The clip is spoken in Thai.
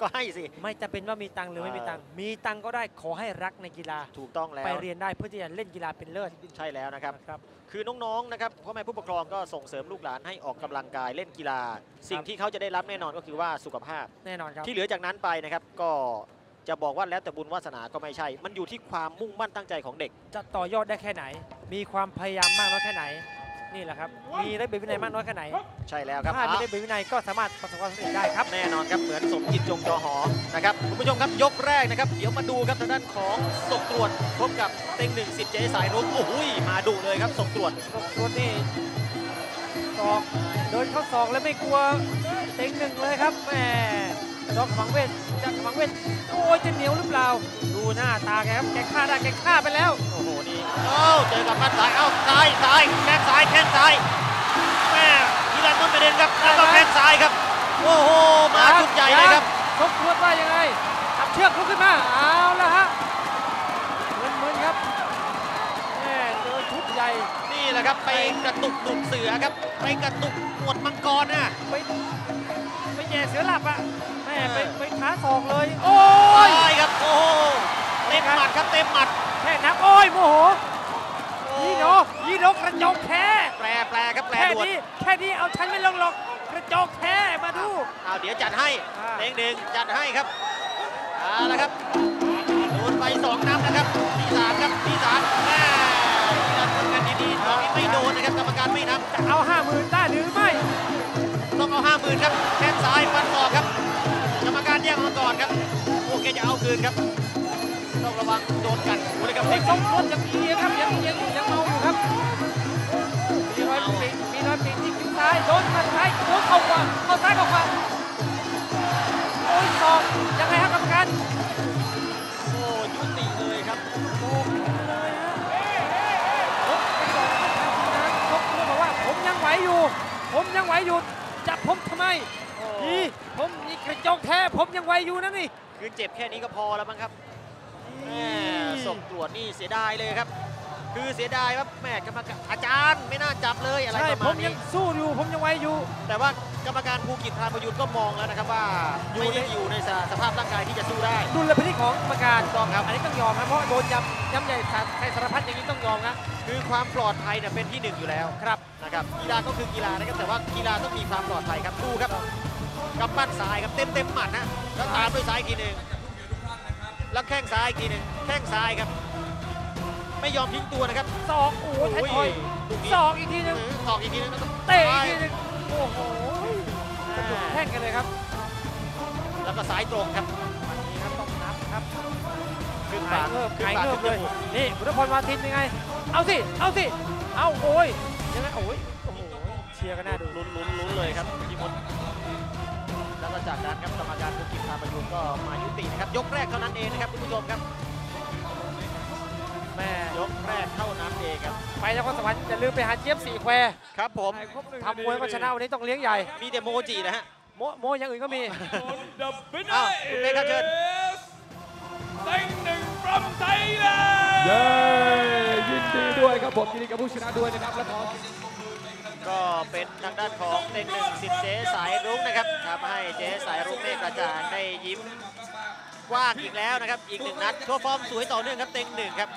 ก็ให้สิ ไม่จะเป็นว่ามีตังค์หรือไม่มีตังค์มีตังค์ก็ได้ขอให้รักในกีฬาถูกต้องแล้วไปเรียนได้เพื่อที่จะเล่นกีฬาเป็นเลิศใช่แล้วนะครับนะครับคือน้องๆนะครับพ่อแม่ผู้ปกครองก็ส่งเสริมลูกหลานให้ออกกำลังกายเล่นกีฬา สิ่งที่เขาจะได้รับแน่นอนก็คือว่าสุขภาพแน่นอนครับที่เหลือจากนั้นไปนะครับก็จะบอกว่าแล้วแต่บุญวาสนาก็ไม่ใช่ มันอยู่ที่ความมุ่งมั่นตั้งใจของเด็ก จะต่อยอดได้แค่ไหน มีความพยายามมากน้อยแค่ไหน นี่แหละครับ มีระเบียบวินัยมากน้อยแค่ไหน ใช่แล้วครับถ้ามีอะระเบียบวินัยก็สามารถประสบความสำเร็จได้ครับ แน่นอนครับ เหมือนสมจิตจงจอหอ นะครับ คุณผู้ชมครับ ยกแรกนะครับ เดี๋ยวมาดูครับทางด้านของสกตรวจพบกับเต็งหนึ่งสิทธิ์เจสายรุ้งโอ้โหมาดูเลยครับสกตรวจตัวนี่ศอกเดินเข้าศอกแล้วไม่กลัวเต็งหนึ่งเลยครับแหม จอมขมังเวทจากขมังเวทโอ้ยจะเหนียวหรือเปล่า ดูหน้าตาแกครับแกฆ่าได้แกฆ่าไปแล้ว โอ้โหนี่เอ้าเจอกับมัดซ้ายเอ้าซ้ายซ้ายแข้งซ้ายแข้งซ้ายแม่ทีรันต้นประเด็นครับแล้วก็แข้งซ้ายครับ โอ้โหมาชุดใหญ่เลยครับชกพรวดว่ายังไงจับเชือกลุกขึ้นมาเอาละฮะเหมือนเหมือนครับแม่เจอชุดใหญ่ นี่แหละค รับไปกระตุกดุกเสือครับ ไปกระตุกหมวดมังกรนะไปไปแย่เสือหลับอะแม่ไปไปท้าศอกเลย โอ้โอ้ยยครับโอ้โหเต็มหมัดครับเต็มหมัดแค่นับโอ้ยโมโหยี่โนยี่โนกระจกแท้แปลแปลครับแปลแค่ด่วนนี้แค่นี้เอาฉันไม่ลงหรอกกระจกแท้มาดูเอาเดี๋ยวจัดให้อ่าเต็งหนึ่งจัดให้ครับเอาละครับ กรรมการไม่นับจะเอาห้าหมื่นได้หรือไม่ ต้องเอาห้าหมื่นครับแข้งซ้ายฟันศอกครับกรรมการแยกมาก่อนครับโอเคจะเอาคืนครับ ต้องระวังโดนกัดหูเลยครับโอ้เด็ยกสมรถยังมีครับยังยังยังเมาอยู่ครับมีรอยปีกมีรอยปีกที่คิ้วซ้ายโดนหมัดซ้ายโดนเข่าขวาเข่าซ้ายเข่าขวา อยู่ ผมยังไหวอยู่จับผมทำไมโอ้นี่ผมนี่กระจกแท้ผมยังไหวอยู่นะนี่คือเจ็บแค่นี้ก็พอแล้วมั้งครับแม่ส่งตรวจนี่เสียดายเลยครับ คือเสียดายว่าแม่กรรมการอาจารย์ไม่น่าจับเลยอะไรใช่ประผมาณมยันี้งสู้อยู่ผมยังไหวอยู่ แต่ว่า กรรมการภูกิจพานประยุทธ์ก็มองแล้วนะครับว่าอยู่ไม่ได้ในอยู่ในสภาพร่างกายที่จะสู้ได้ดุลพินิจของกรรมการถูกต้องครับอันนี้ต้องยอมนะเพราะโดนยำยำใหญ่สารไทยสารพัดอย่างนี้ต้องยอมนะคือความปลอดภัยเนี่ยเป็นที่หนึ่งอยู่แล้วครับนะครับกีฬาก็คือกีฬานะครับแต่ว่ากีฬาต้องมีความปลอดภัยครับดูครับกำปั้นซ้ายครับเต็มเต็มๆหมัดนะแล้วตามด้วยซ้ายอีกทีหนึ่งแล้วแข้งซ้ายอีกทีหนึ่งแข้งซ้ายครับ ไม่ยอมทิ้งตัวนะครับศอกโอ้โหท้ายทอยลูกนี้ศอกอีกทีหนึงถอกอีกทีหนึงแล้วก็เตะอีกทีหนึง โอ้โหกระดูกแท่งกันเลยครับ แล้วก็ซ้ายตรงครับวันนี้ครับต้องนับครับขึ้นหาปายกเงิบขึ้นหายปากเงิขึ้บนจเลยมูกนี่พุทธพลมาทินยังไง เอาสิ เอาสิ เอาโอ้ยยังไงโอ้ยโอ้โหเชียร์กันน่าดูลุ้นลุ้นลุ้นเลยครับพี่มดแล้วก็จากนั้นครับกรรมการภูกิจพาประยุนก็มายุตินะครับ ยกแรกเท่านั้นเองนะครับคุณผู้ชมครับแม่ยกแรกเท่านั้นเองครับ ไปนครสวรรค์อย่าลืมไปหาเจี๊ยบสี่แควร์ครับผมทำมวยก็ชนะวันนี้ต้องเลี้ยงใหญ่ มีแต่โมจินะฮะ โมโมอย่างอื่นก็มี The winner อ้าวคุณเต้ครับเชิญ is Teng Ning from Thailand เย้ยินดีด้วยครับผมยินดีกับผู้ชนะด้วยนะครับและขอก็เป็นทางด้านของเต็งหนึ่งสิทธิ์เจ๊สายรุ้งนะครับทำให้เจ๊สายรุ้งเมฆกระจ่างได้ยิ้มกว้างอีกแล้วนะครับ อีกหนึ่งนัดโชว์ฟอร์มสวยต่อเนื่องครับเต็งหนึ่งครับ